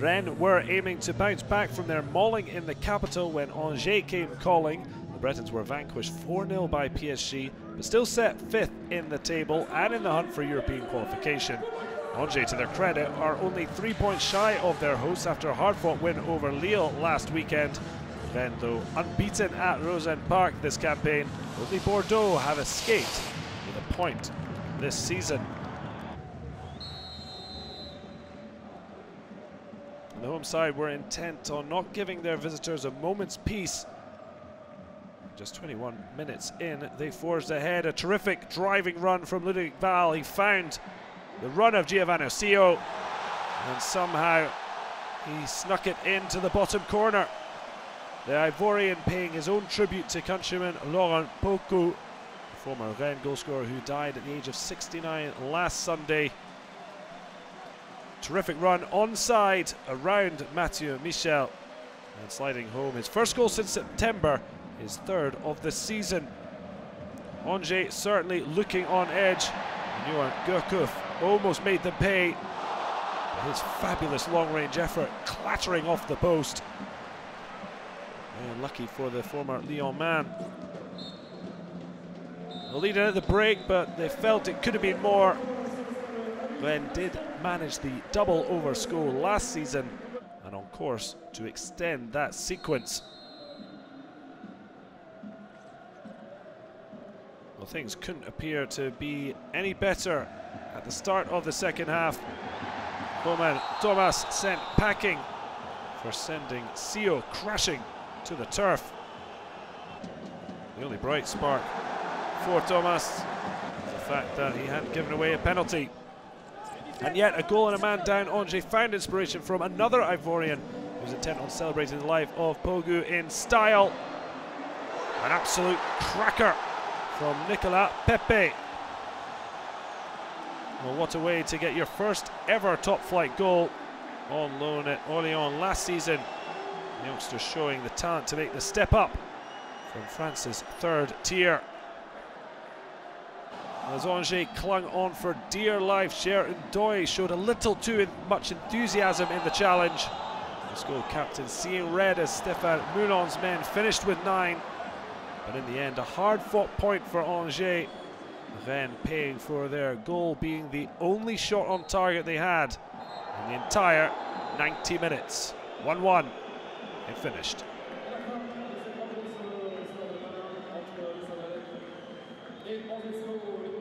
Rennes were aiming to bounce back from their mauling in the capital when Angers came calling. The Bretons were vanquished 4 0 by PSG, but still set fifth in the table and in the hunt for European qualification. Angers, to their credit, are only three points shy of their hosts after a hard fought win over Lille last weekend. Rennes, though unbeaten at Roazhon Park this campaign, only Bordeaux have escaped with a point this season. The home side were intent on not giving their visitors a moment's peace. Just 21 minutes in, they forged ahead. A terrific driving run from Ludovic Baal. He found the run of Giovanni Sio, and somehow he snuck it into the bottom corner. The Ivorian paying his own tribute to countryman Laurent Pokou, former Rennes goalscorer who died at the age of 69 last Sunday. Terrific run onside around Mathieu Michel and sliding home his first goal since September, his third of the season. Angers certainly looking on edge. Yoann Gourcuff almost made them pay. His fabulous long-range effort clattering off the post. And lucky for the former Lyon man. The lead at the break, but they felt it could have been more. Glenn did manage the double over score last season and on course to extend that sequence. Well, things couldn't appear to be any better at the start of the second half. Romain Thomas sent packing for sending Sio crashing to the turf. The only bright spark for Thomas is the fact that he hadn't given away a penalty. And yet, a goal and a man down, Angers found inspiration from another Ivorian who's intent on celebrating the life of Pokou in style. An absolute cracker from Nicolas Pepe. Well, what a way to get your first ever top flight goal on loan at Orléans last season. The youngster showing the talent to make the step up from France's third tier. As Angers clung on for dear life, Cheikh Ndoye showed a little too much enthusiasm in the challenge. The school captain seeing red as Stéphane Moulin's men finished with nine. But in the end, a hard-fought point for Angers. Rennes paying for their goal being the only shot on target they had in the entire 90 minutes. 1-1, it finished. e Maurizio